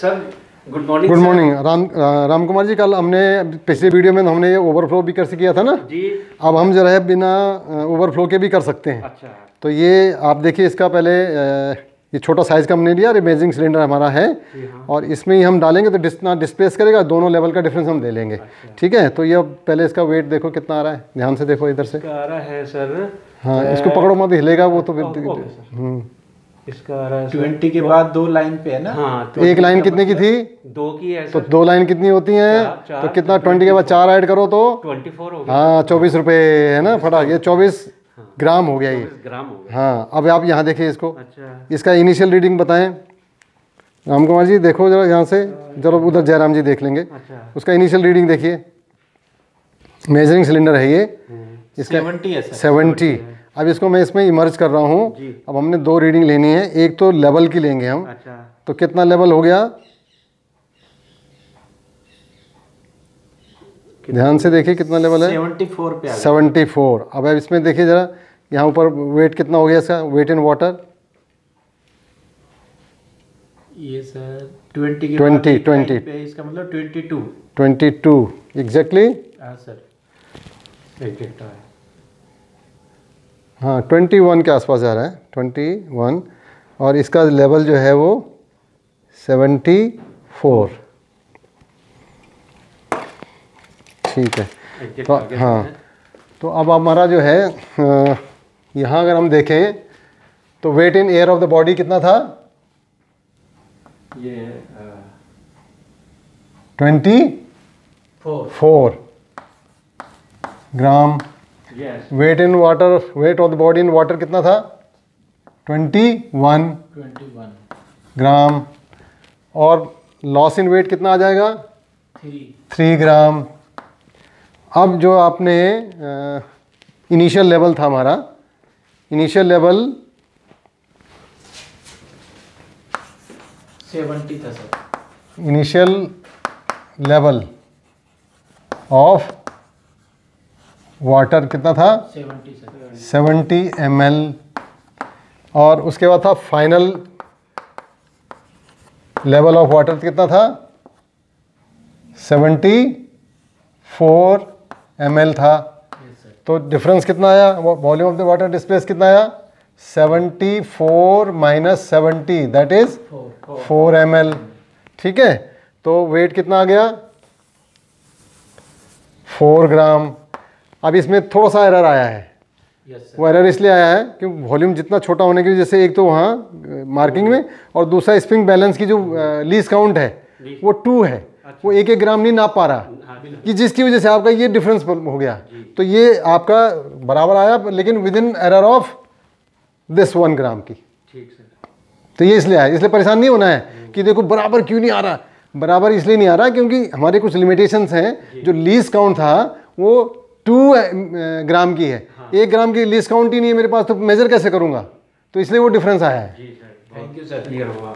Sir good morning good morning Ram Ram Kumar ji कल हमने पिछले वीडियो में हमने ये ओवरफ्लो भी कर किया था ना? जी। अब हम जो है बिना ओवरफ्लो के भी कर सकते हैं। अच्छा। तो ये आप देखिए इसका पहले ये छोटा साइज़ का हमने लिया इमेजिंग सिलेंडर हमारा है। हाँ। और इसमें ही हम डालेंगे तो डिस ना डिस्प्लेस करेगा दोनों लेवल का डिफरेंस हम ले लेंगे। ठीक है? तो ये अब पहले इसका वेट देखो कितना आ रहा है। ध्यान से देखो इधर से। आ रहा है सर हाँ इसको पकड़ो मत हिलेगा वो तो इसका है। ट्वेंटी के बाद दो लाइन पे है ना? हाँ तो एक लाइन कितने की थी? दो की है तो दो लाइन कितनी होती हैं? तो कितना ट्वेंटी के बाद चार ऐड करो तो? ट्वेंटी फोर हो हाँ चौबीस रुपये है ना फटा ये चौबीस ग्राम हो गया ये। ग्राम हो गया। हाँ अब आप यहाँ देखिए इसको। अच्छा। इसका इनिशियल रीडिंग बताएँ। राम कुमार जी देखो जरा यहाँ से। जरा उधर जयराम जी देख लेंगे। अच्छा। उसका इनिशियल रीडिंग देखिए। मेजरिंग सिलेंडर है ये। इसका सेवेंटी है सेवेंटी अब इसको मैं इसमें इमर्ज कर रहा हूँ। अब हमने दो रीडिंग लेनी है एक तो लेवल की लेंगे हम। अच्छा। तो कितना लेवल हो गया? ध्यान से देखिए कितना लेवल है। सेवेंटी फोर पे सेवेंटी फोर अब अब इसमें देखिए ज़रा यहाँ ऊपर वेट कितना हो गया इसका? वेट इन वाटर ये सर ट्वेंटी के 20, 20. पे इसका मतलब twenty two twenty two exactly हाँ सर। एक एक है ट्वेंटी वन के आसपास जा रहा है ट्वेंटी वन और इसका लेवल जो है वो सेवेंटी फोर ठीक है। तो हाँ तो अब हमारा जो है यहाँ अगर हम देखें तो weight in air of the body कितना था? ये twenty four gram weight in water weight of the body in water कितना था? Twenty one twenty one gram. और लॉस इन वेट कितना आ जाएगा? Three three gram. अब जो आपने इनिशियल लेवल था हमारा इनिशियल लेवल सेवेंटी था sir initial level of water कितना था? Seventy sir. सेवेंटी एम और उसके बाद था फाइनल लेवल ऑफ़ वाटर कितना था? सेवेंटी फोर एम था। तो डिफरेंस कितना आया? Volume of the water displace कितना आया? Seventy four minus seventy that is four four four M ठीक है? तो वेट कितना आ गया? फोर ग्राम अब इसमें थोड़ा सा एरर आया है। सर वो एरर इसलिए आया है क्योंकि वॉल्यूम जितना छोटा होने की वजह से एक तो वहाँ मार्किंग में और दूसरा स्प्रिंग बैलेंस की जो लीज काउंट है वो टू है। वो एक एक ग्राम नहीं नाप पा रहा। हाँ कि जिसकी वजह से आपका ये डिफरेंस हो गया। तो ये आपका बराबर आया लेकिन within error of this one gram की तो ये इसलिए आया। इसलिए परेशान नहीं होना है कि देखो बराबर क्यों नहीं आ रहा। बराबर इसलिए नहीं आ रहा क्योंकि हमारे कुछ लिमिटेशंस हैं जो। लीज काउंट था वो टू ग्राम की है। हाँ। एक ग्राम की लिस्ट काउंट ही नहीं है मेरे पास तो मेजर कैसे करूँगा? तो इसलिए वो डिफरेंस आया है। जी sir thank you sir clear हुआ।